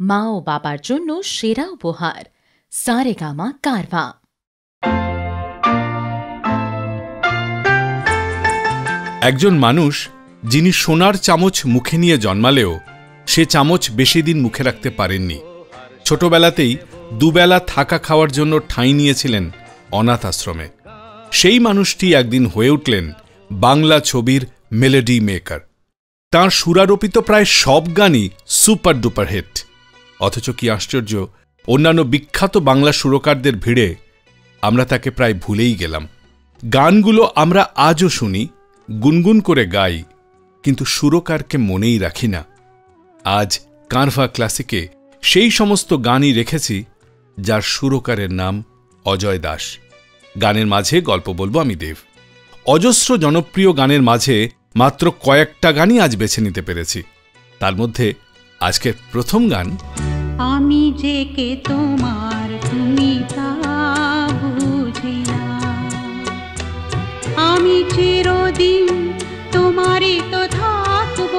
মা ও বাবার জন্য সেরা উপহার। সারেগামা কারভা। একজন মানুষ যিনি সোনার চামচ মুখে নিয়ে জন্মালেও সে চামচ বেশি দিন মুখে রাখতে পারেননি। ছোটবেলাতেই দুবেলা থাকা খাওয়ার জন্য ঠাঁই নিয়েছিলেন অনাথ আশ্রমে। সেই মানুষটি একদিন হয়ে উঠলেন বাংলা ছবির মেলোডি মেকার। তাঁর সুরারোপিত প্রায় সব গানই সুপার ডুপার হিট। অথচ কি আশ্চর্য, অন্যান্য বিখ্যাত বাংলা সুরকারদের ভিড়ে আমরা তাকে প্রায় ভুলেই গেলাম। গানগুলো আমরা আজও শুনি, গুনগুন করে গাই, কিন্তু সুরকারকে মনেই রাখি না। আজ কারভা ক্লাসিকে সেই সমস্ত গানই রেখেছি, যার সুরকারের নাম অজয় দাস। গানের মাঝে গল্প বলব আমি, দেব। অজস্র জনপ্রিয় গানের মাঝে মাত্র কয়েকটা গানই আজ বেছে নিতে পেরেছি। তার মধ্যে আজকের প্রথম গান। আমি যে কে তোমার তুমি তা বুঝি না আমি চিরদিন তোমারই তো থাকব।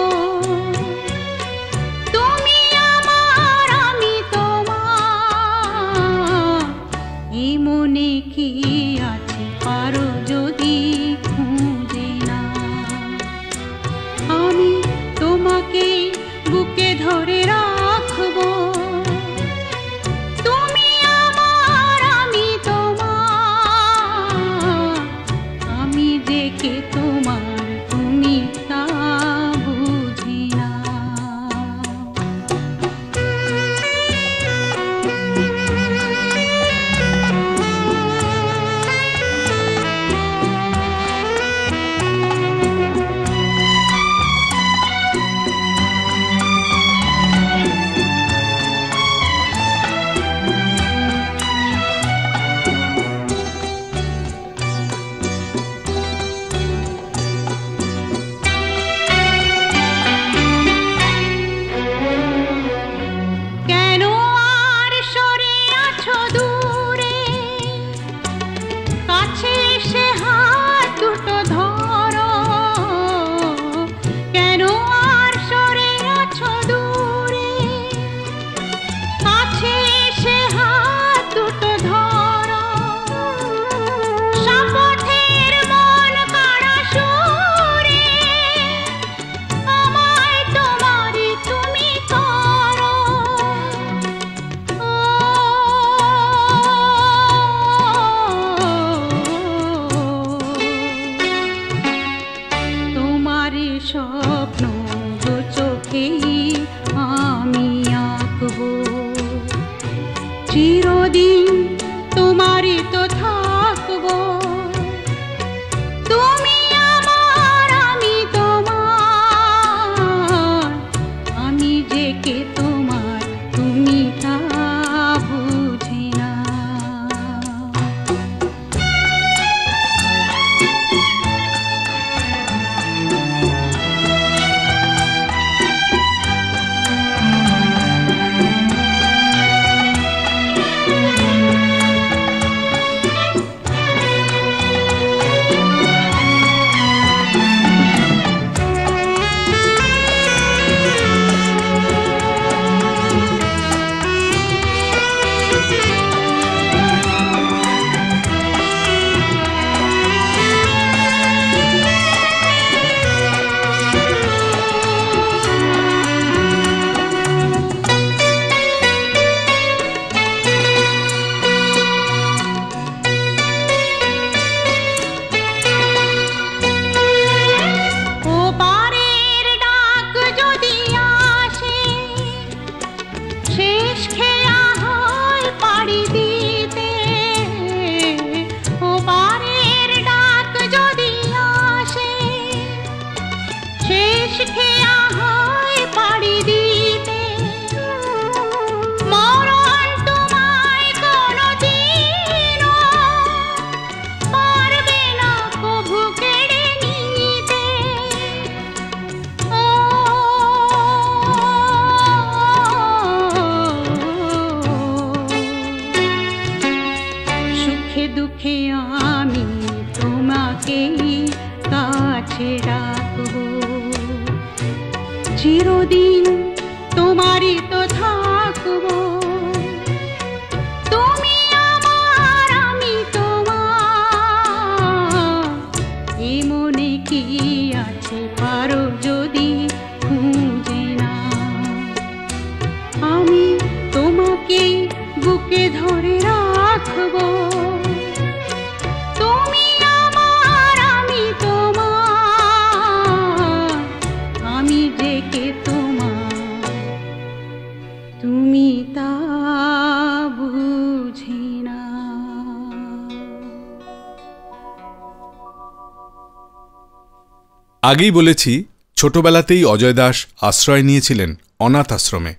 আগেই বলেছি, ছোটবেলাতেই অজয় দাস আশ্রয় নিয়েছিলেন অনাথ আশ্রমে।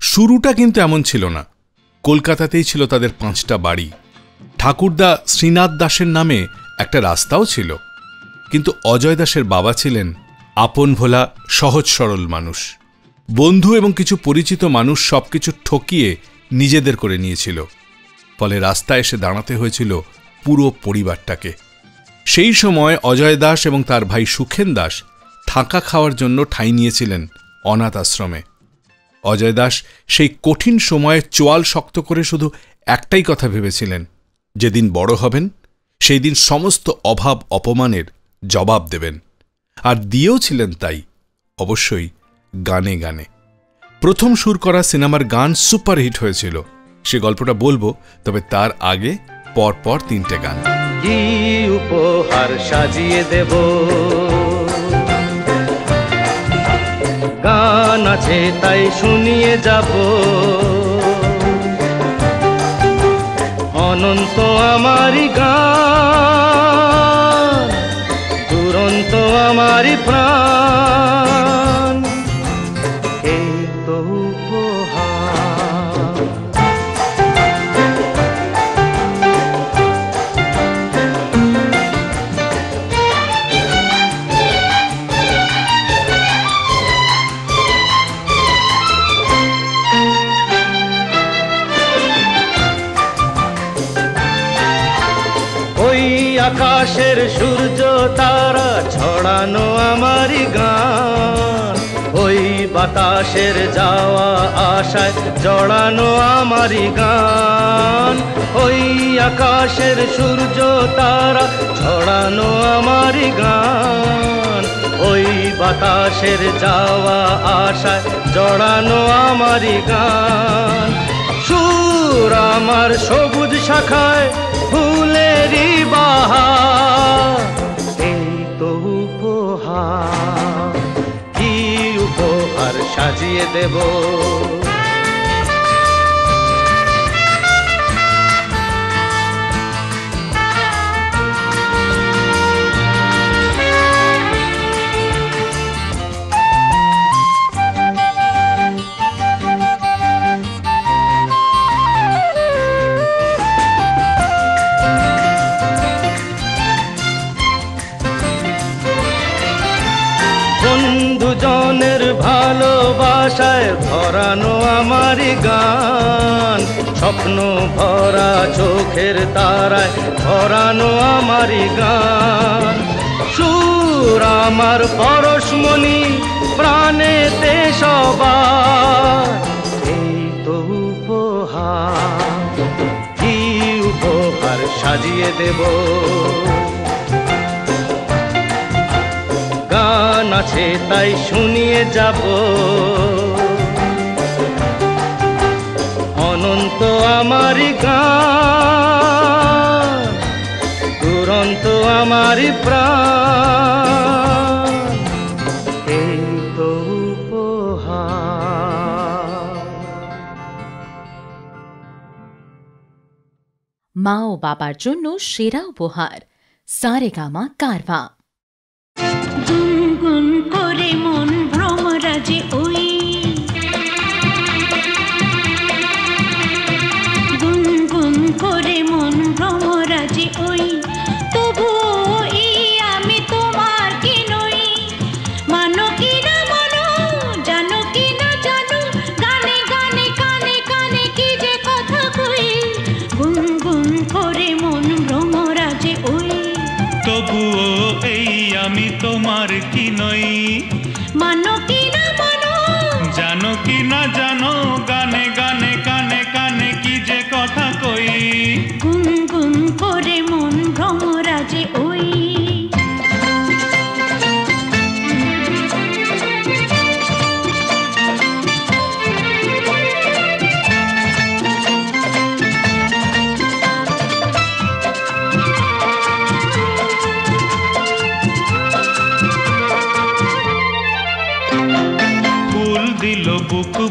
শুরুটা কিন্তু এমন ছিল না। কলকাতাতেই ছিল তাদের পাঁচটা বাড়ি। ঠাকুরদা শ্রীনাথ দাসের নামে একটা রাস্তাও ছিল। কিন্তু অজয় দাসের বাবা ছিলেন আপন ভোলা, সহজ সরল মানুষ। বন্ধু এবং কিছু পরিচিত মানুষ সবকিছু ঠকিয়ে নিজেদের করে নিয়েছিল। ফলে রাস্তায় এসে দাঁড়াতে হয়েছিল পুরো পরিবারটাকে। সেই সময় অজয় দাস এবং তার ভাই সুখেন দাস থাকা খাওয়ার জন্য ঠাঁই নিয়েছিলেন অনাথ আশ্রমে। অজয় দাস সেই কঠিন সময়ে চোয়াল শক্ত করে শুধু একটাই কথা ভেবেছিলেন, যেদিন বড় হবেন সেই দিন সমস্ত অভাব অপমানের জবাব দেবেন। আর দিয়েও ছিলেন তাই, অবশ্যই গানে গানে। প্রথম সুর করা সিনেমার গান সুপারহিট হয়েছিল। সে গল্পটা বলব, তবে তার আগে পরপর তিনটে গান। কি উপহার সাজিয়ে দেব? গান আছে, তাই শুনিয়ে যাব। অনন্ত আমারই গান, দুরন্ত আমারই প্রাণ। তারা ছড়ানো আমারই গান। ওই বাতাসের যাওয়া আশায় জড়ানো আমারই গান। ওই আকাশের সূর্য তারা ছড়ানো আমারই গান। ওই বাতাসের যাওয়া আশায় জড়ানো আমারই গান। সুর আমার সবুজ শাখায় ফুলেরই বাহার। কি উপহার সাজিয়ে দেব? ভালোবাসায় ভরানো আমারই গান। স্বপ্ন ভরা চোখের তারায় ভরানো আমারই গান। সুর আমার পরশমণি, প্রাণেতে সবার। এই তো উপহার, কি উপহার সাজিয়ে দেব? আছে, তাই শুনিয়ে যাব। অনন্ত আমারই গান, দুরন্ত আমারই মা ও বাবার জন্য সেরা উপহার, সারেগামা কারভা। গুনগুন করে মন ভ্রমরাজে ওই গুনগুন করে মন ভ্রমরাজে ওই তোমার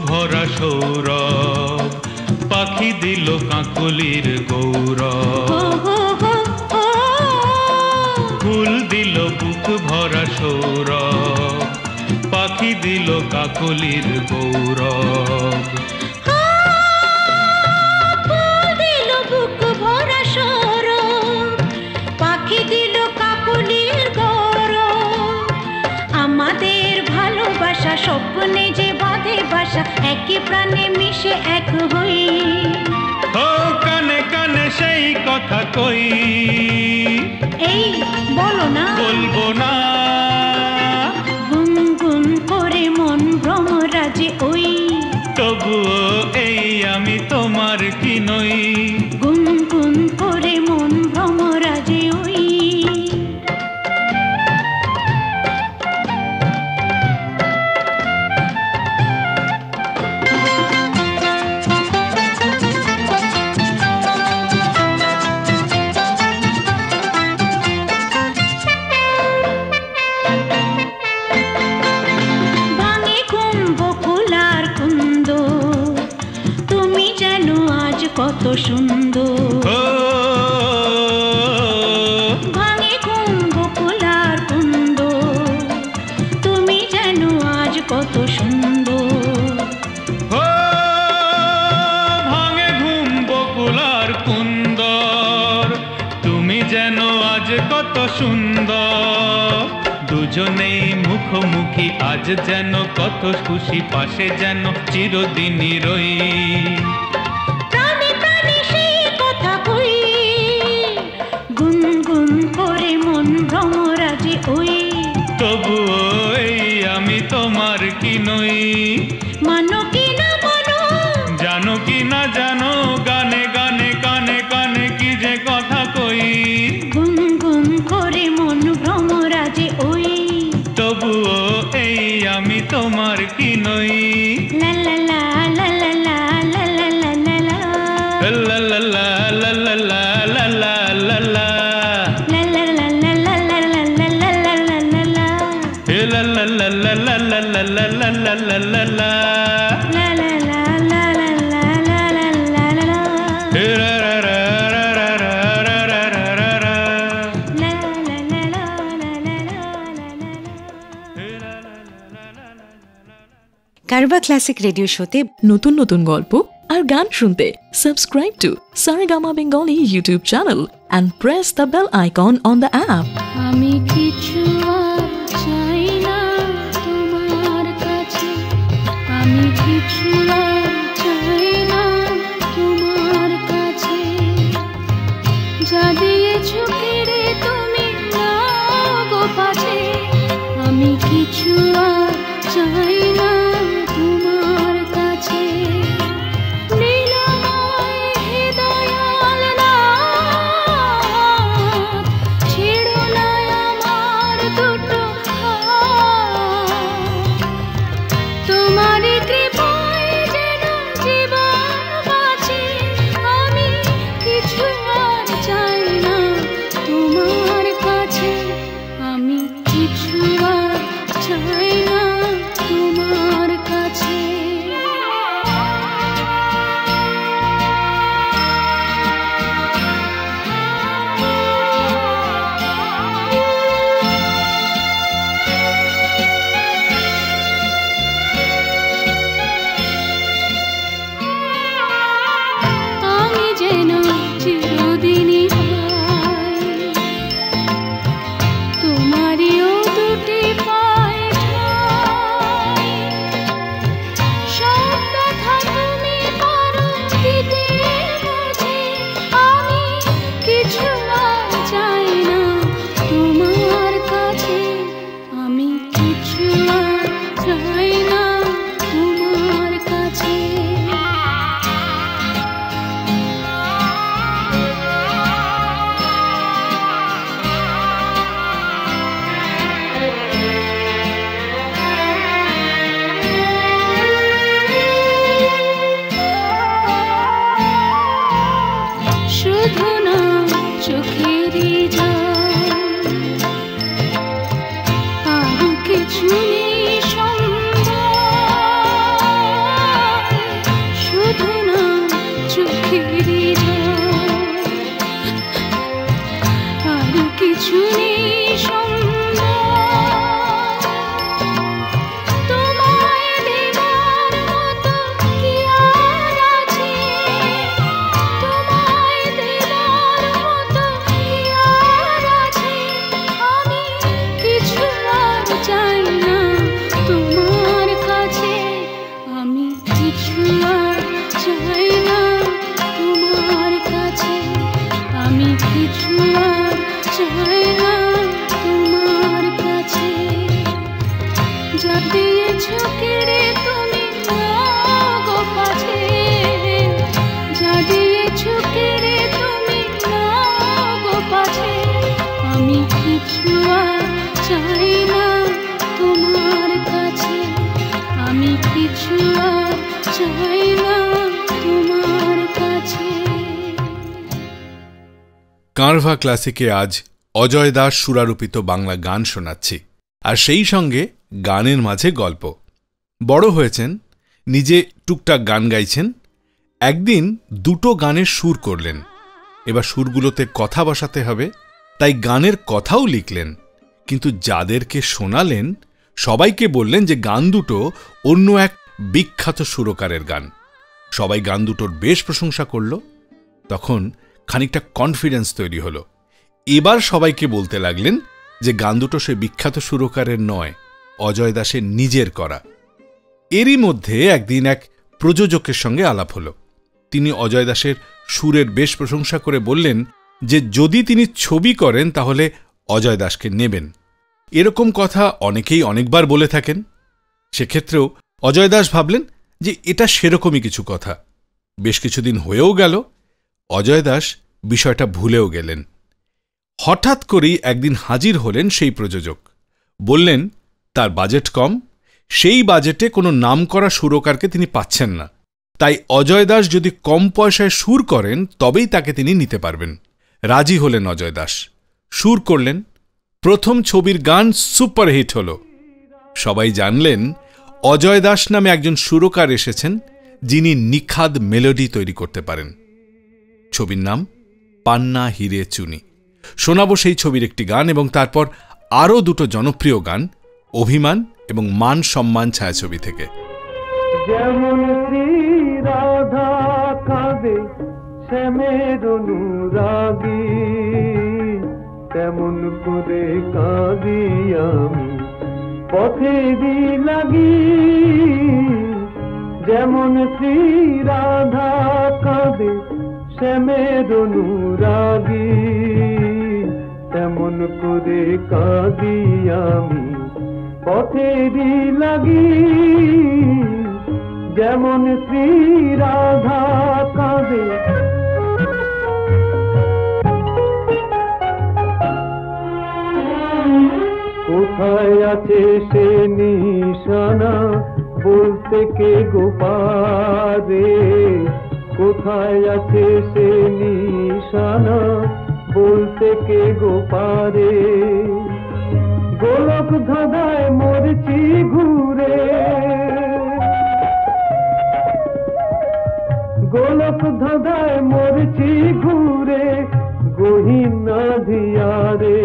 ভরা সৌরভ, পাখি দিল কাকলির গৌরব। ফুল দিল বুক ভরা সৌরভ, পাখি দিল কাকলির গৌরব। স্বপ্নে যে বা ভালোবাসা একে প্রাণে মিশে এক হই। ও কানে কানে সেই কথা কই। এই বলো না। বলব না। করে মন ওই। তবুও এই আমি তোমার কি নই। আকাশে যেন চিরদিনই রয়ে সারবা ক্লাসিক রেডিও শোতে নতুন নতুন গল্প আর গান শুনতে। Subscribe to Saregama Bengali YouTube channel and press the bell icon on the app আমি কিছু চাই না তোমার কাছে। আমি ক্লাসিকে আজ অজয় দাস সুরারোপিত বাংলা গান শোনাচ্ছি। আর সেই সঙ্গে গানের মাঝে গল্প। বড় হয়েছেন, নিজে টুকটাক গান গাইছেন, একদিন দুটো গানের সুর করলেন। এবার সুরগুলোতে কথা বসাতে হবে, তাই গানের কথাও লিখলেন। কিন্তু যাদেরকে শোনালেন, সবাইকে বললেন যে গান দুটো অন্য এক বিখ্যাত সুরকারের গান। সবাই গান দুটোর বেশ প্রশংসা করল। তখন খানিকটা কনফিডেন্স তৈরি হলো। এবার সবাইকে বলতে লাগলেন যে গান দুটো সে বিখ্যাত সুরকারের নয়, অজয় দাসের নিজের করা। এরই মধ্যে একদিন এক প্রযোজকের সঙ্গে আলাপ হল। তিনি অজয় দাসের সুরের বেশ প্রশংসা করে বললেন যে যদি তিনি ছবি করেন তাহলে অজয় দাসকে নেবেন। এরকম কথা অনেকেই অনেকবার বলে থাকেন। সেক্ষেত্রেও অজয় দাস ভাবলেন যে এটা সেরকমই কিছু কথা। বেশ কিছুদিন হয়েও গেল, অজয় দাস বিষয়টা ভুলেও গেলেন। হঠাৎ করেই একদিন হাজির হলেন সেই প্রযোজক। বললেন, তার বাজেট কম। সেই বাজেটে কোনো নামকরা সুরকারকে তিনি পাচ্ছেন না। তাই অজয় দাস যদি কম পয়সায় সুর করেন, তবেই তাকে তিনি নিতে পারবেন। রাজি হলেন অজয় দাস। সুর করলেন, প্রথম ছবির গান সুপারহিট হল। সবাই জানলেন, অজয় দাস নামে একজন সুরকার এসেছেন, যিনি নিখাদ মেলোডি তৈরি করতে পারেন। ছবির নাম পান্না হিরে চুনি। শোনাবো সেই ছবির একটি গান এবং তারপর আরও দুটো জনপ্রিয় গান, অভিমান এবং মান সম্মান ছায়াছবি থেকে। যেমন তেমন করে কাঁদি আমি পথেরই লাগি যেমন শ্রী রাধা কাঁদে শ্যামের অনুরাগী। তেমন করে কাঁদি আমি পথেরই লাগি যেমন শ্রী রাধা কাঁদে। কোথায় আছে সে নিশানা, বলতে কে গোপারে কোথায় আছে সে নিশানা বলতে কে গোপারে গোলক ধাঁধায় মরছি ঘুরে। গোলক ধাঁধায় মরছি ঘুরে, গহিনা ধিয়ারে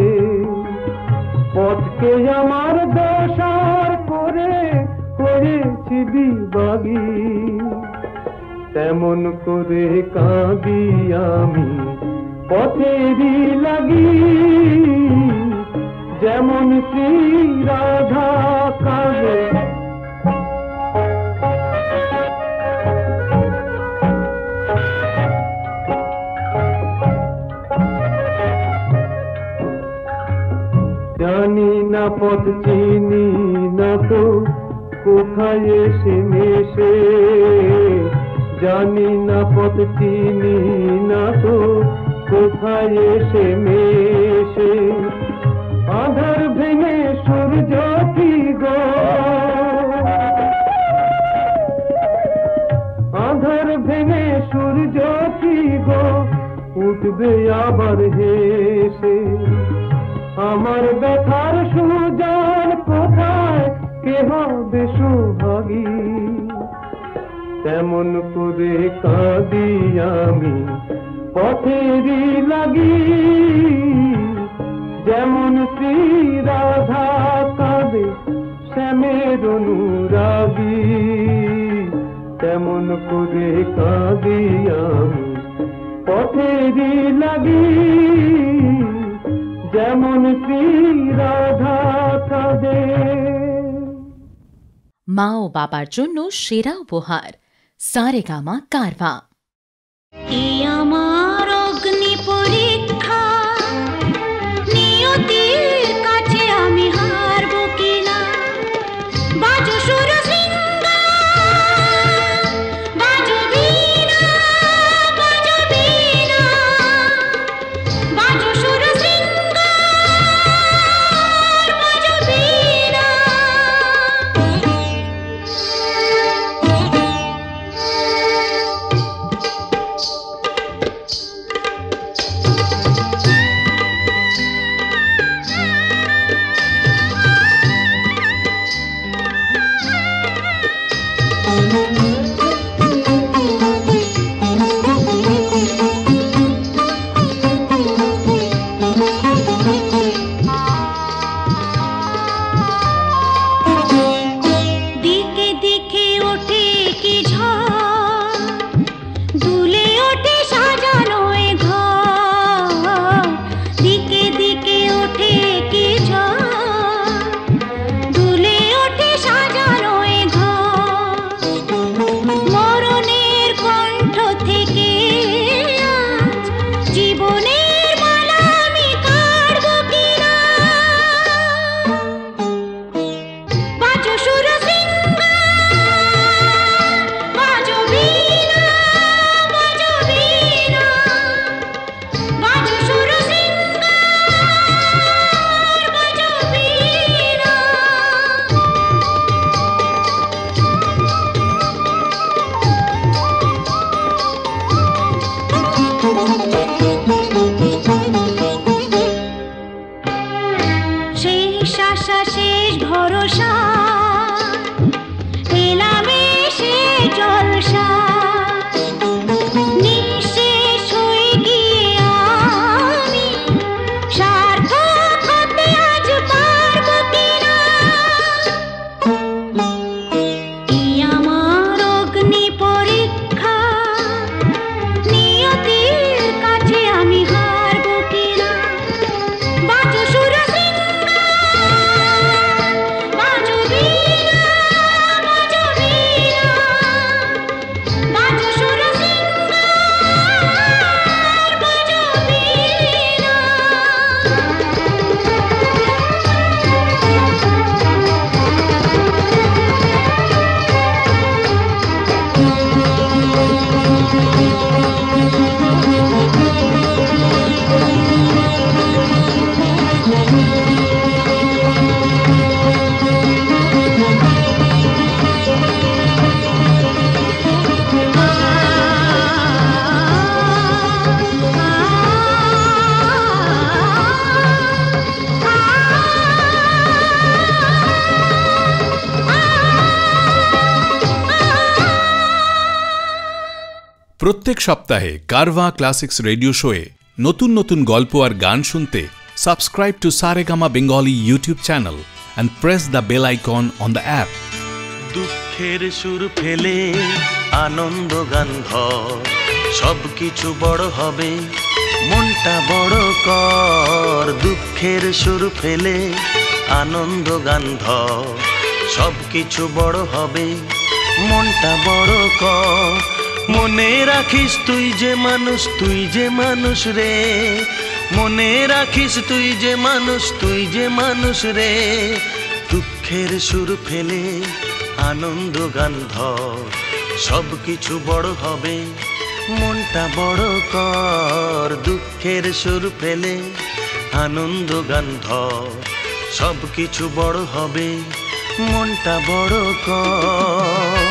পথকে আমার দশার করে করেছি বিবাগী তেমন করে কাঁদি আমি পথেরই লাগি যেমন শ্রী রাধা কাজে। জানি না পথ, চিনি না তো কোথায় এসে মেশে। জানি না পথ, চিনি না তো কোথায় এসে মেশে? আধার ভেঙে সূর্য কি গো? আধার ভেঙে সূর্য কি গো? উঠবে আবার হেসে। আমার ব্যথার সুজান কোথায়? কে হবে সুভাগী? তেমন করে কাঁদি আমি পথেরই লাগি যেমন শ্রী রাধা কাঁদে শ্যামের অনুরাগী তেমন করে কাঁদি আমি পথেরই লাগি যেমন শ্রী রাধা কাঁদে। মা ও বাবার জন্য সেরা উপহার সারেগামা কারভা। এ আমার সপ্তাহে কারভা ক্লাসিক্স রেডিও শোয়ে নতুন নতুন গল্প আর গান শুনতে subscribe to Saregama Bengali YouTube channel and press the bell icon on the app দুঃখের সুর ফেলে আনন্দ গান সব কিছু বড় হবে, মনটা বড় কর। দুঃখের সুর ফেলে আনন্দ গান সব কিছু বড় হবে, মনটা বড় কর। মনে রাখিস তুই যে মানুষ, তুই যে মানুষ রে। মনে রাখিস তুই যে মানুষ, তুই যে মানুষ রে। দুঃখের সুর ফেলে আনন্দ গান ধর, সব কিছু বড় হবে, মনটা বড় কর। দুঃখের সুর ফেলে আনন্দ গান ধর, সব কিছু বড় হবে, মনটা বড় কর।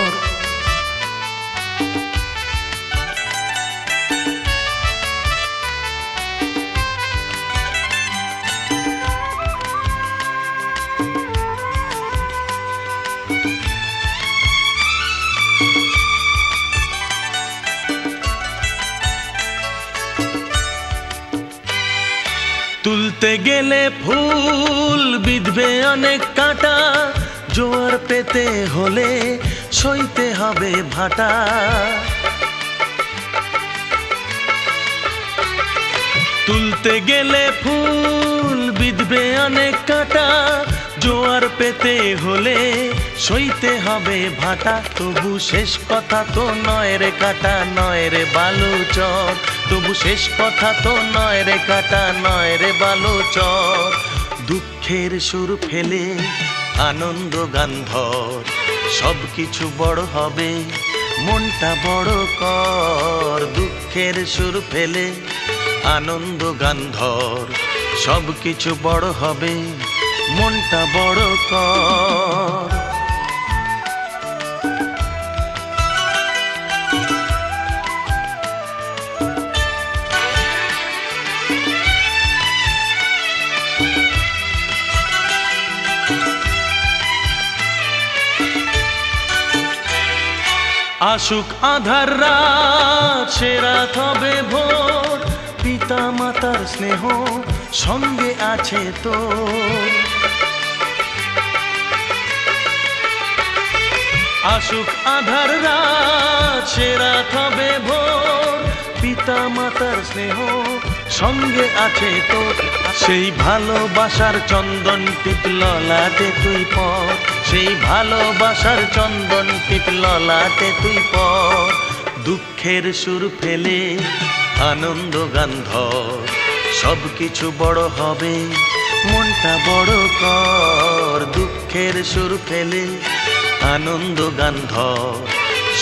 গেলে ফুল বিধবে অনেক কাঁটা। জোয়ার পেতে হলে সইতে হবে ভাটা। তুলতে গেলে ফুল বিধবে অনেক কাঁটা। জোয়ার পেতে হলে সইতে হবে ভাটা। তবু শেষ কথা তো নয় রে কাটা, নয় রে বালু চর তবু শেষ কথা তো নয় রে কাটা, নয় রে বালো চর দুঃখের সুর ফেলে আনন্দ গান্ধর। সব কিছু বড় হবে, মনটা বড় কর। দুঃখের সুর ফেলে আনন্দ গান্ধর। সব কিছু বড় হবে, মনটা বড় কর। আসুক আধার রাত, সে হবে ভোর। পিতা মাতার স্নেহ সঙ্গে আছে তো আসুক আধার রাত, সে ভোর। পিতা মাতার স্নেহ সঙ্গে আছে তো সেই ভালোবাসার চন্দন টিপলাতে তুই পথ। সেই ভালোবাসার চন্দন টিপলাতে তুই পথ দুঃখের সুর ফেলে আনন্দ গান ধর। সব কিছু বড় হবে, মনটা বড় কর। দুঃখের সুর ফেলে আনন্দ গান ধর।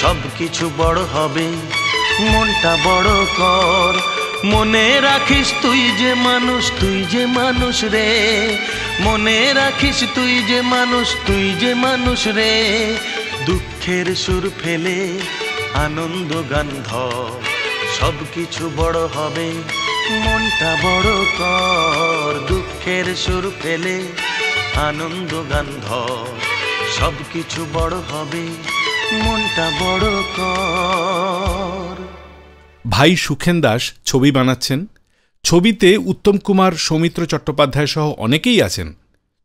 সব কিছু বড় হবে, মনটা বড় কর। মনে রাখিস তুই যে মানুষ, তুই যে মানুষ রে। মনে রাখিস তুই যে মানুষ, তুই যে মানুষ রে। দুঃখের সুর ফেলে আনন্দ গান ধর, সব কিছু বড় হবে, মনটা বড় কর। দুঃখের সুর ফেলে আনন্দ গান ধর, সব কিছু বড় হবে, মনটা বড় কর। ভাই সুখেন দাস ছবি বানাচ্ছেন। ছবিতে উত্তম কুমার, সৌমিত্র চট্টোপাধ্যায় সহ অনেকেই আছেন।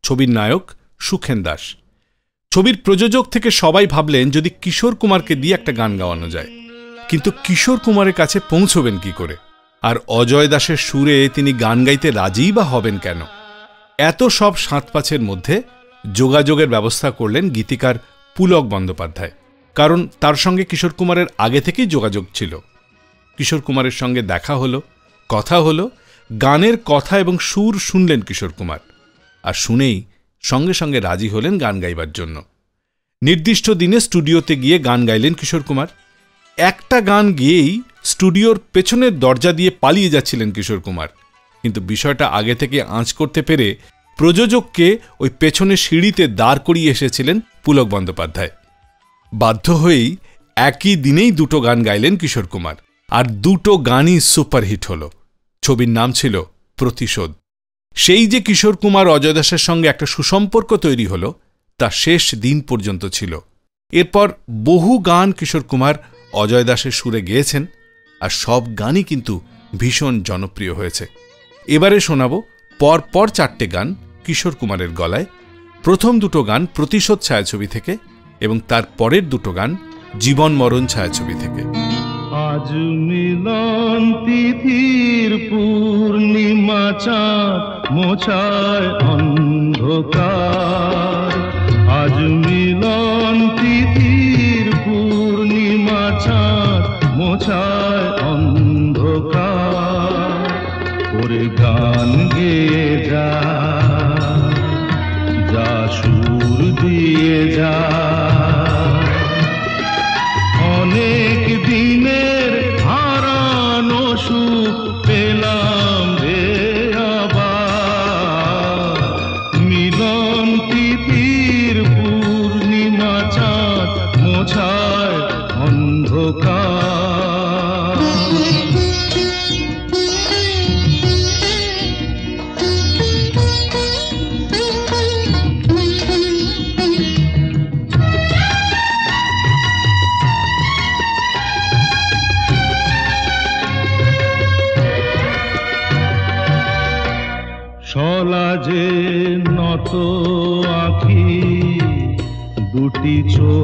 ছবির নায়ক সুখেন দাস। ছবির প্রযোজক থেকে সবাই ভাবলেন যদি কিশোর কুমারকে দিয়ে একটা গান গাওয়ানো যায়। কিন্তু কিশোর কুমারের কাছে পৌঁছবেন কি করে? আর অজয় দাসের সুরে তিনি গান গাইতে রাজিই বা হবেন কেন? এত সব সাঁতপাছের মধ্যে যোগাযোগের ব্যবস্থা করলেন গীতিকার পুলক বন্দ্যোপাধ্যায়। কারণ তার সঙ্গে কিশোর কুমারের আগে থেকেই যোগাযোগ ছিল। কিশোর কুমারের সঙ্গে দেখা হলো, কথা হলো, গানের কথা এবং সুর শুনলেন কিশোর কুমার। আর শুনেই সঙ্গে সঙ্গে রাজি হলেন গান গাইবার জন্য। নির্দিষ্ট দিনে স্টুডিওতে গিয়ে গান গাইলেন কিশোর কুমার। একটা গান গিয়েই স্টুডিওর পেছনের দরজা দিয়ে পালিয়ে যাচ্ছিলেন কিশোর কুমার। কিন্তু বিষয়টা আগে থেকে আঁচ করতে পেরে প্রযোজককে ওই পেছনে সিঁড়িতে দাঁড় করিয়ে এসেছিলেন পুলক বন্দ্যোপাধ্যায়। বাধ্য হয়েই একই দিনেই দুটো গান গাইলেন কিশোর কুমার। আর দুটো গানই সুপারহিট হল। ছবির নাম ছিল প্রতিশোধ। সেই যে কিশোর কুমার অজয় দাসের সঙ্গে একটা সুসম্পর্ক তৈরি হল, তা শেষ দিন পর্যন্ত ছিল। এরপর বহু গান কিশোর কুমার অজয় দাসের সুরে গেয়েছেন, আর সব গানই কিন্তু ভীষণ জনপ্রিয় হয়েছে। এবারে শোনাব পর পর চারটে গান কিশোর কুমারের গলায়। প্রথম দুটো গান প্রতিশোধ ছায়াছবি থেকে এবং তার পরের দুটো গান জীবন মরণ ছায়াছবি থেকে। আজ মিলন তিথির পূর্ণিমা চাঁদ মোছায় অন্ধকার। আজ মিলন তিথির পূর্ণিমা চাঁদ মোছায় অন্ধকার। ওরে গান গেয়ে যা যা সুর দিয়ে যা। দুটি চোখ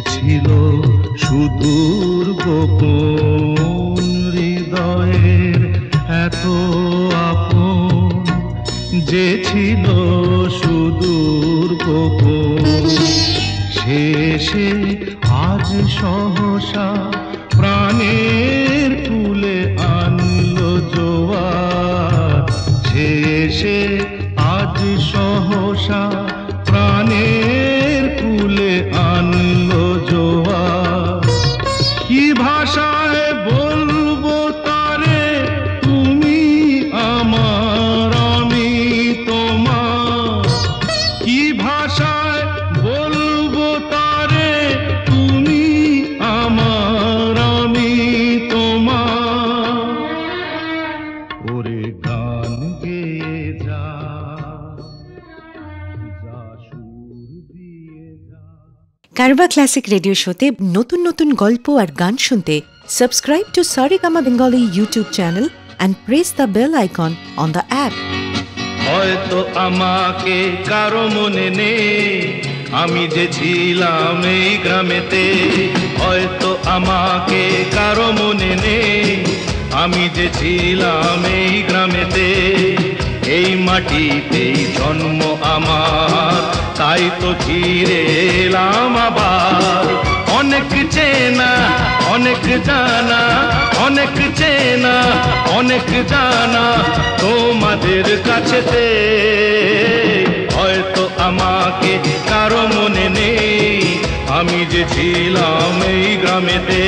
ছিল সুদূর গোপন হৃদয়ের এত আপন যে ছিল সুদূর গোপন। শেষে আজ সহসা ক্লাসিক রেডিও শোতে নতুন নতুন গল্প আর গান শুনতে subscribe to Saregama Bengali YouTube channel and press the bell icon on the app হয়তো আমাকে কারও মনে নেই। আমি যে ছিলাম এই গ্রামেতে, হয়তো আমাকে কারও মনে নেই। আমি যে ছিলাম এই গ্রামেতে এই মাটিতেই জন্ম আমার, তাই তো ফিরে এলাম আবার। অনেক চেনা, অনেক জানা, অনেক চেনা, অনেক জানা তোমাদের কাছেতে। হয়তো আমাকে কারও মনে নেই, আমি যে ছিলাম এই গ্রামেতে।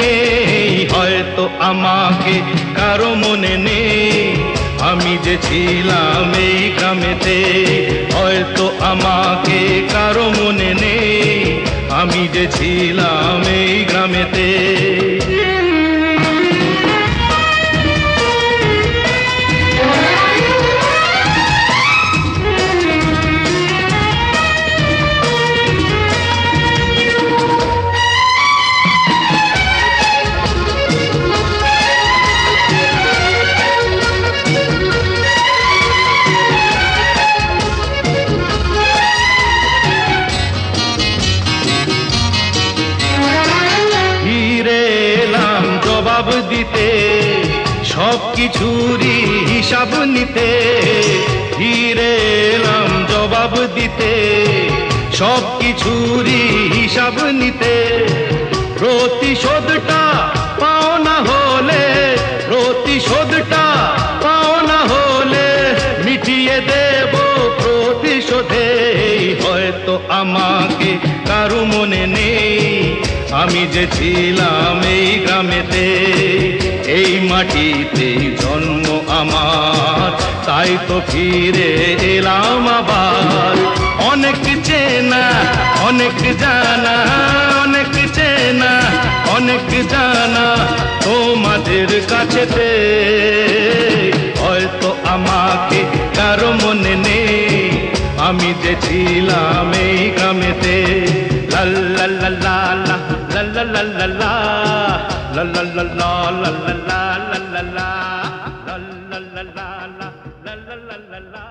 নিয়ে হয়তো আমাকে কারও মনে নেই। আমি যে ছিলাম এই গ্রামেতে, হয়তো আমাকে কারও মনে নেই। আমি যে ছিলাম এই গ্রামেতে। কিছুরই হিসাব নিতে, ফিরে এলাম জবাব দিতে। সব কিছুরই হিসাব নিতে, প্রতিশোধটা পাও না হলে, প্রতিশোধটা পাও না হলে মিটিয়ে দেব প্রতিশোধে। হয়তো আমাকে কারও মনে নেই। আমি যে ছিলাম এই গ্রামেতে, এই মাটিতে জন্ম আমার। তাই তো ফিরে এলাম আবার। অনেক চেনা, অনেক জানা, অনেক চেনা, অনেক জানা তোমাদের কাছেতে। হয়তো আমাকে কারও মনে নেই, আমি যে ছিলাম এই গ্রামেতে। লাল লা লা। লা লা লা লা লা লা লা লা লা লা লা লা লা লা লা লা লা লা লা লা লা লা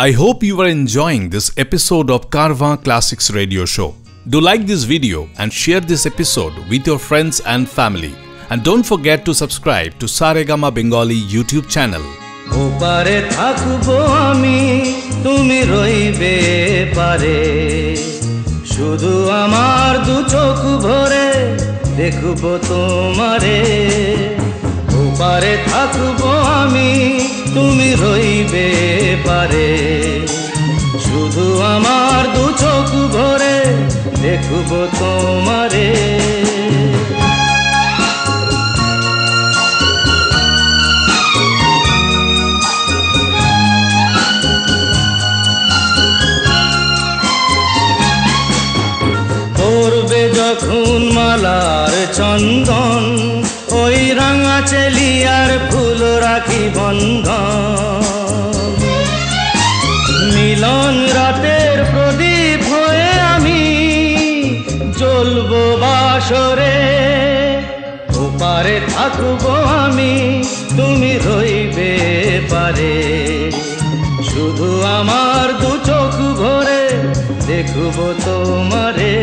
I hope you are enjoying this episode of Carva Classics radio show. Do like this video and share this episode with your friends and family. And don't forget to subscribe to Saregama Bengali YouTube channel. ওপারে থাকবো আমি তুমি রইবে পারে শুধু আমার দু চোখ ভরে দেখব তোমারে। ওপারে থাকব আমি, তুমি রইবে পারে। শুধু আমার দু চোখ ভরে দেখব তোমারে। মালার চন্দন, ওই রাঙা চেলিয়ার ফুল রাখি বন্ধন। মিলন রাতের প্রদীপ হয়ে আমি জ্বলবো বাসরে, ওপারে থাকব আমি, তুমি রইবে পারে। শুধু আমার দু চোখ ভরে দেখব তোমারে।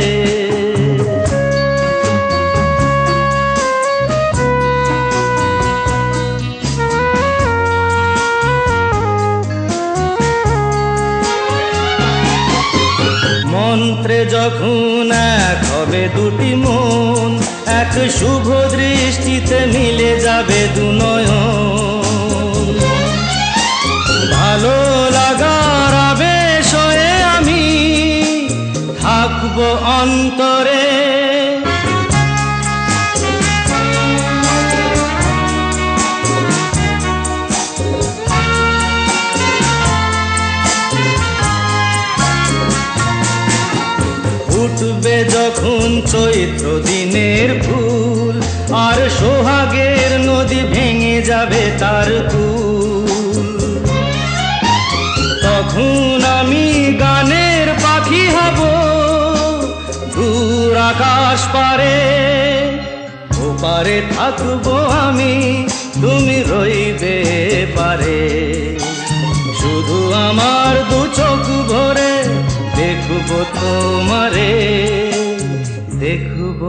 যখন এক হবে দুটি মন, এক শুভ দৃষ্টিতে মিলে যাবে দুনয়ন ভালো লাগার আবেশ আমি থাকব অন্তরে যাবে তার কু তখন আমি গানের পাখি হব, দূর আকাশ পারে। ওপারে থাকব আমি, তুমি রইবে পারে। শুধু আমার দু চোখ ভরে দেখব তোমারে, দেখব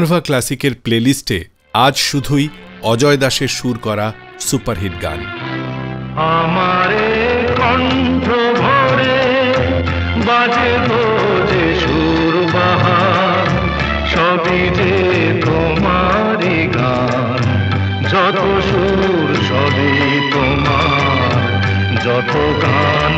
কানভা ক্লাসিকের প্লেলিস্টে আজ শুধুই অজয় দাসের সুর করা সুপারহিট গান। বাজে যত তোমার, যত গান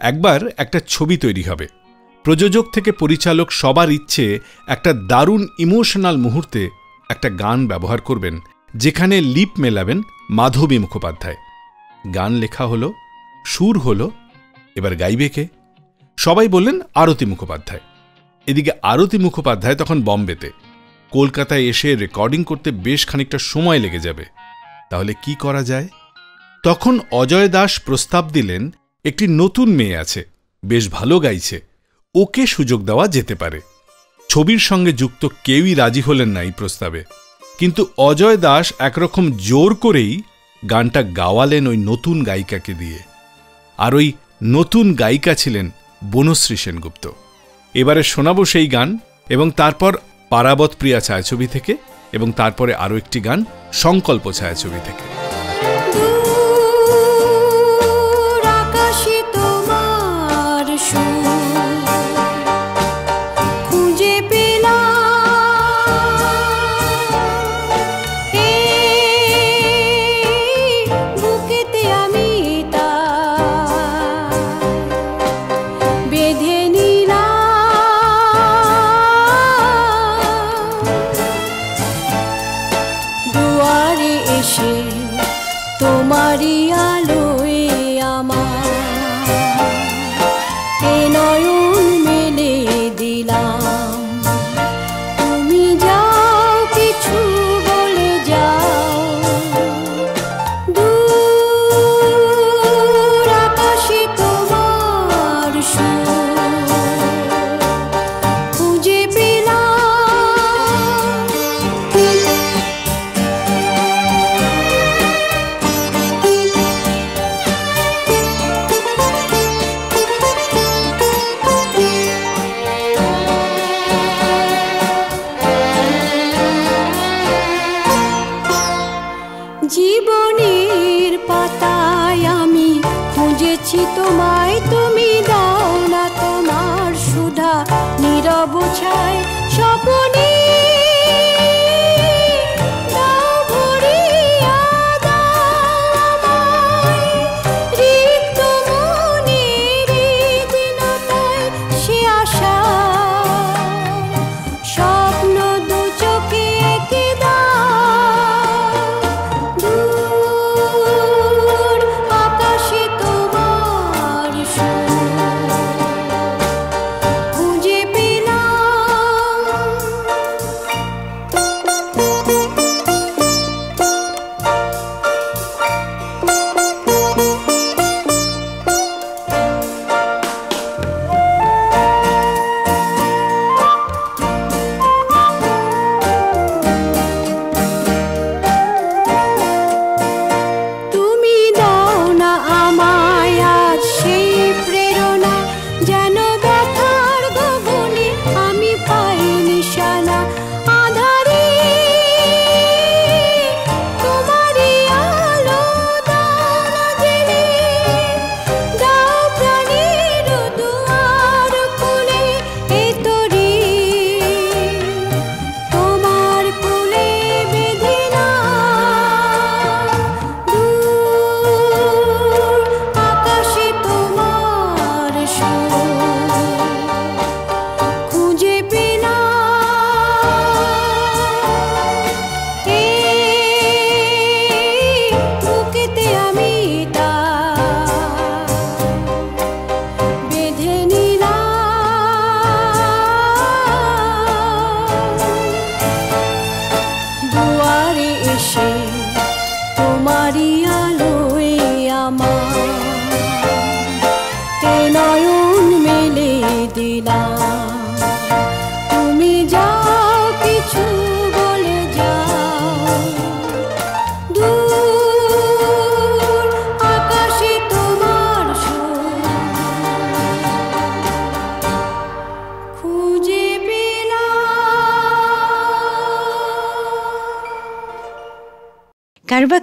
একবার একটা ছবি তৈরি হবে। প্রযোজক থেকে পরিচালক সবার ইচ্ছে একটা দারুণ ইমোশনাল মুহূর্তে একটা গান ব্যবহার করবেন, যেখানে লিপ মেলাবেন মাধবী মুখোপাধ্যায়। গান লেখা হলো, সুর হলো, এবার গাইবে কে? সবাই বললেন আরতি মুখোপাধ্যায়। এদিকে আরতি মুখোপাধ্যায় তখন বম্বেতে। কলকাতায় এসে রেকর্ডিং করতে বেশ খানিকটা সময় লেগে যাবে। তাহলে কি করা যায়? তখন অজয় দাস প্রস্তাব দিলেন, একটি নতুন মেয়ে আছে, বেশ ভালো গাইছে, ওকে সুযোগ দেওয়া যেতে পারে। ছবির সঙ্গে যুক্ত কেউই রাজি হলেন না এই প্রস্তাবে। কিন্তু অজয় দাস একরকম জোর করেই গানটা গাওয়ালেন ওই নতুন গায়িকাকে দিয়ে। আর ওই নতুন গায়িকা ছিলেন বনশ্রী সেনগুপ্ত। এবারে শোনাবো সেই গান এবং তারপর পারাবত প্রিয়া ছায়াছবি থেকে এবং তারপরে আরও একটি গান, সংকল্প ছায়াছবি থেকে। তোমার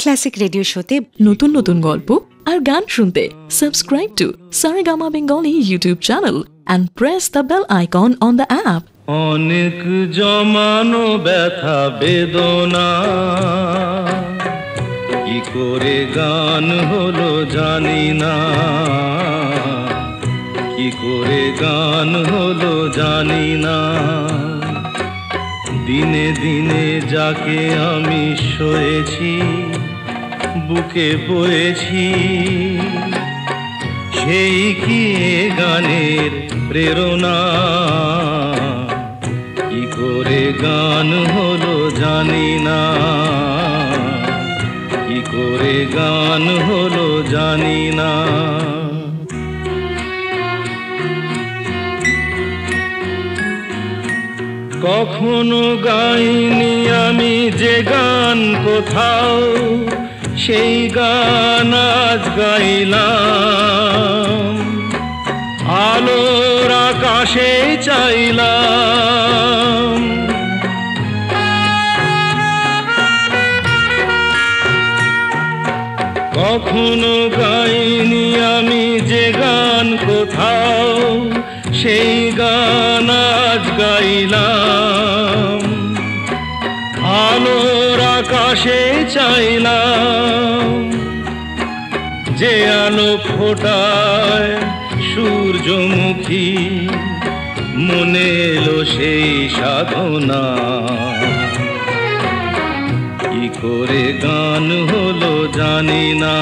ক্লাসিক রেডিও শোতে নতুন নতুন গল্প আর গান শুনতে subscribe to Saregama Bengali YouTube channel and press the bell icon on the app অনেক জমানো ব্যথা, বেদনা। কি করে গান হলো জানি না। কি করে গান হলো জানি না। দিনে দিনে যাকে আমি সয়েছি বুকে বয়েছি, সেই কি গানের প্রেরণা? কি করে গান হলো জানি না। কি করে গান হলো জানি না। কখনো গাইনি আমি যে গান কোথাও সেই গান আজ গাইলাম। আলোর আকাশে চাইলাম। কখনো গাইনি আমি যে গান কোথাও, সেই গান আজ গাইলাম। আলোর আকাশে চাইলাম যে আলো ফোটায় সূর্যমুখী, মনে এলো সেই সাধনা। কি করে গান হলো জানি না।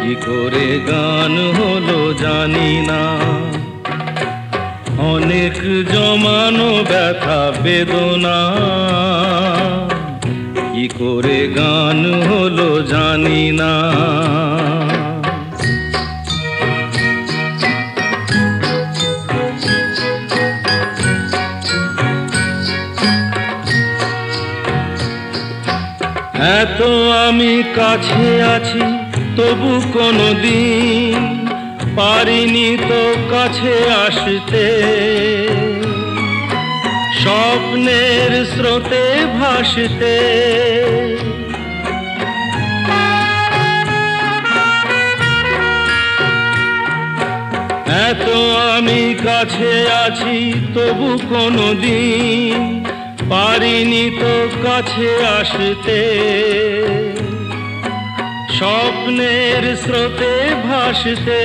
কি করে গান হলো জানি না। অনেক জমানো ব্যথা, বেদনা। কি করে গান হলো জানি না। এত আমি কাছে আছি, তবু কোনো দিন পারিনি তো কাছে আসতে। স্বপ্নের স্রোতে ভাসতে। এত আমি কাছে আছি তবু কোনো দিন পারিনি তো কাছে আসতে। স্বপ্নের স্রোতে ভাসতে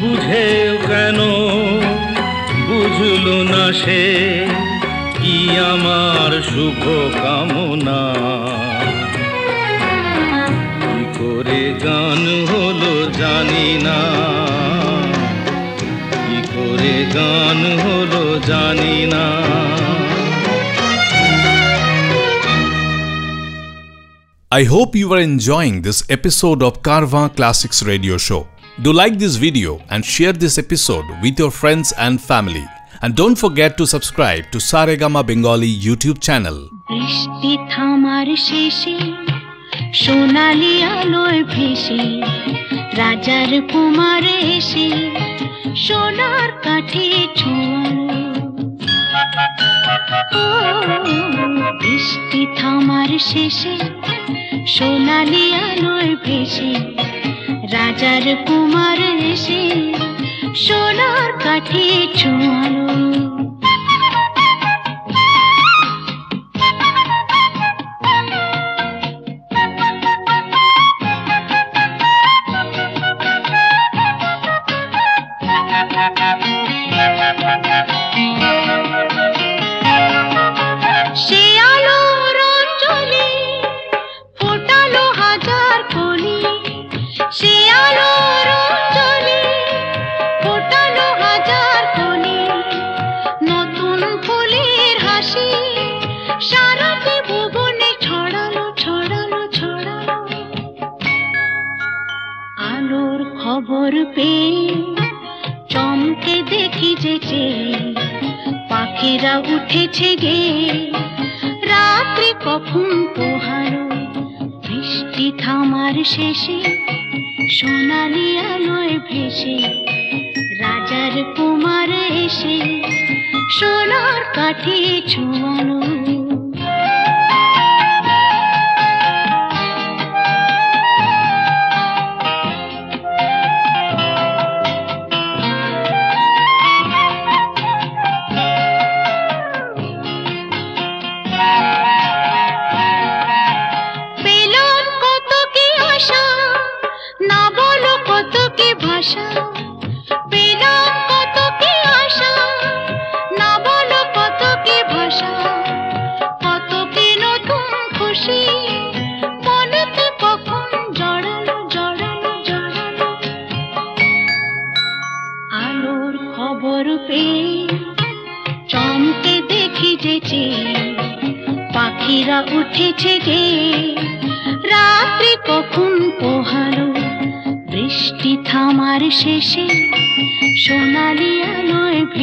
বুঝেও কেন বুঝলো না সে কি আমার শুভ কামনা? কি করে গান হলো জানি না। কি করে গান হলো জানি না। I hope you are enjoying this episode of Carva Classics Radio Show. Do like this video and share this episode with your friends and family. And don't forget to subscribe to Saregama Bengali YouTube channel. বৃষ্টি থামার শেষে সোনালি আলোয় ভেসে রাজার কুমার এসে সোনার কাঠে ছোঁয়ালো ও, বৃষ্টি থামার শেষে সোনালি আলোয় ভেসে রাজার কুমার এসে সোনার কাঠে ছোঁয়ালো।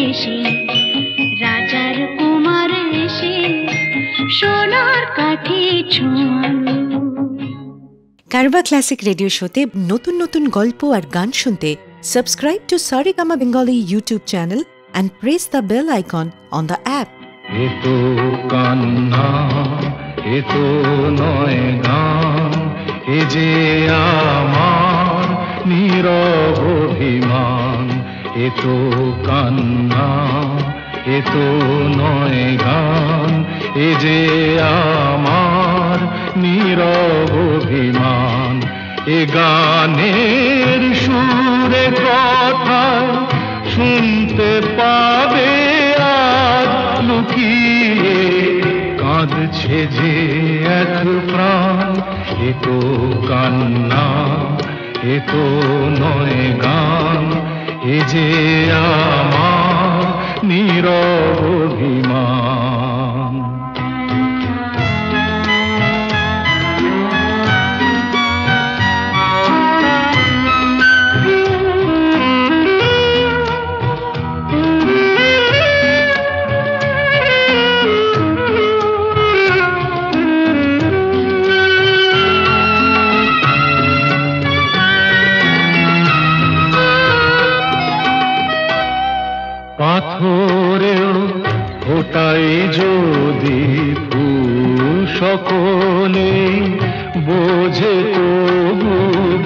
ভেসে রাজার কুমার এসে সোনার কাঠে ছোঁয়ালো। কারবা ক্লাসিক রেডিও শোতে নতুন নতুন গল্প আর গান শুনতে subscribe to Saregama Bengali YouTube channel and press the bell icon on the app এ তো কান্না এ তো নয় গান এ যে আমার নীরব অভিমান। এ তো কান্না, এ তো নয় গান এ যে আমার নীরব অভিমান, এ গানের সুরে কথা শুনতে পাবে আজ লুকিয়ে কাঁদছে যে এক প্রাণ, এ তো কান্না, এ তো নয় গান এ যে আমার নীরব অভিমান। পাথরেও ওটাই যদি সকলে বোঝে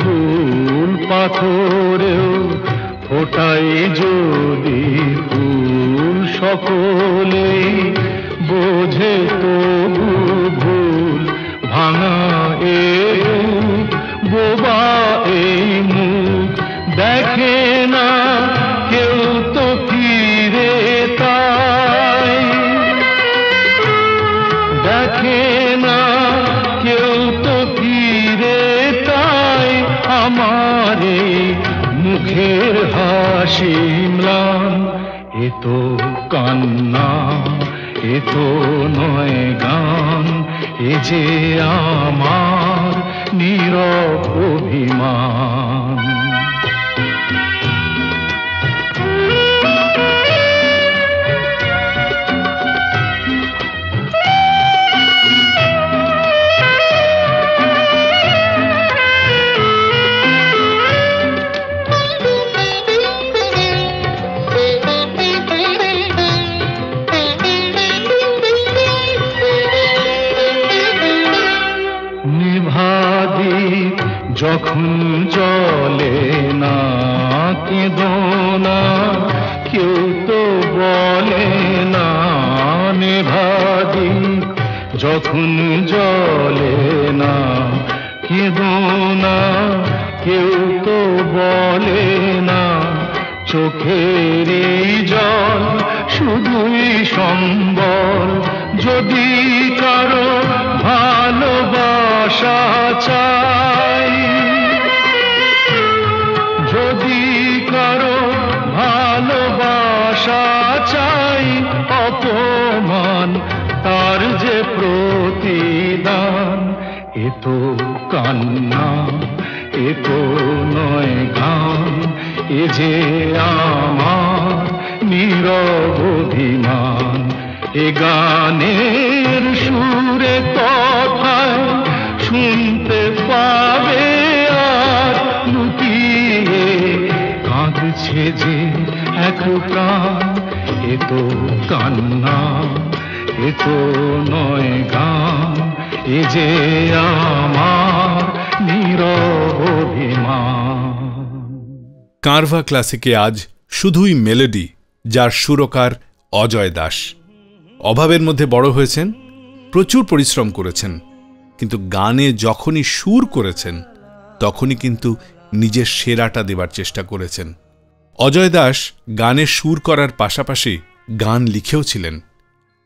ভুল পাথরেও ওটাই যদি ফুল সকলে বোঝে তবু ভুল ভাঙা এ হাসি এত কান্না এ তো নয় গান এ যে আমার নীরব অভিমান। কারভা ক্লাসিকে আজ শুধুই মেলোডি যার সুরকার অজয় দাস। অভাবের মধ্যে বড় হয়েছেন প্রচুর পরিশ্রম করেছেন, কিন্তু গানে যখনই সুর করেছেন, তখনই কিন্তু নিজের সেরাটা দেবার চেষ্টা করেছেন। অজয় দাস গানে সুর করার পাশাপাশি গান লিখেও ছিলেন।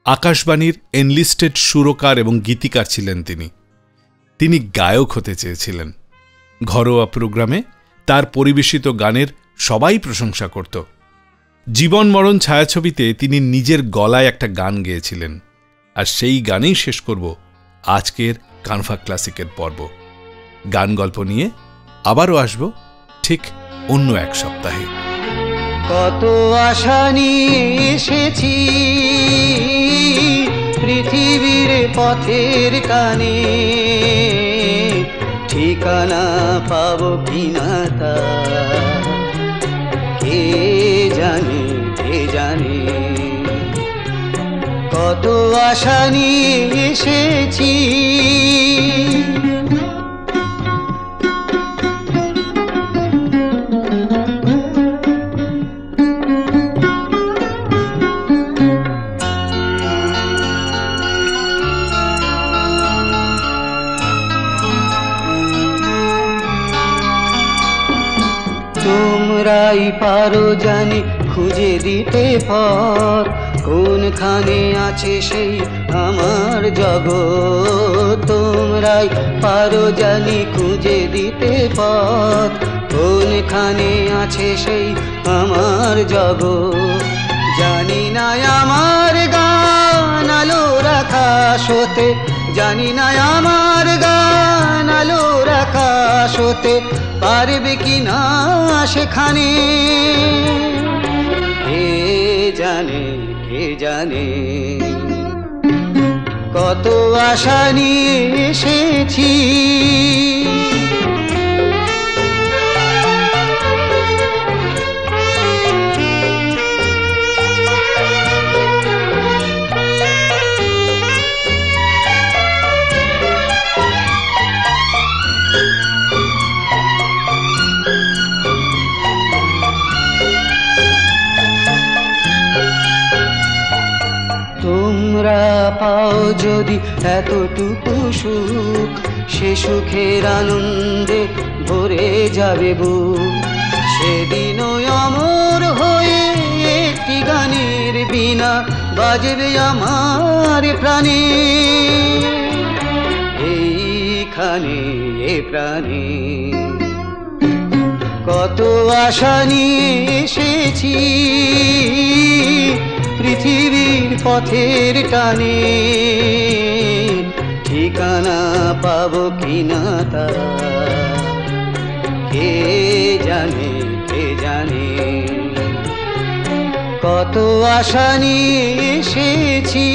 আকাশবাণীর এনলিস্টেড সুরকার এবং গীতিকার ছিলেন তিনি। তিনি গায়ক হতে চেয়েছিলেন। ঘরোয়া প্রোগ্রামে তার পরিবেশিত গানের সবাই প্রশংসা করত। জীবন মরণ ছায়াছবিতে তিনি নিজের গলায় একটা গান গেয়েছিলেন। আর সেই গানেই শেষ করব আজকের কানফা ক্লাসিকের পর্ব। গান গল্প নিয়ে আবারও আসব ঠিক অন্য এক সপ্তাহে। কত আশা নিয়ে এসেছি পৃথিবীর পথের কানে। ঠিকানা পাবো কিনা তা। কে জানে কত আশা নিয়ে এসেছি। তোমরাই পারো জানি খুঁজে দিতে পর কোনখানে আছে সেই আমার জগৎ? তোমরাই পারো জানি খুঁজে দিতে পথ। কোনখানে আছে সেই আমার জগৎ? জানি না আমার গান আলো রাখা সতে জানি না আমার গান আলো রাখা সতে পারবে কি না সেখানে? কে জানে কে জানে? কত আশা নিয়ে এসেছি। যদি এতটুকু সুখ, সে সুখের আনন্দে ভরে যাবে বুক। সেদিনও অমর হয়ে একটি গানের বিনা বাজবে আমার প্রাণে। এইখানে এ প্রাণে কত আশা নিয়ে এসেছি। পৃথিবীর পথের টানে। ঠিকানা পাবো কিনা তা? কে জানে কে জানে? কত আশা নিয়ে এসেছি।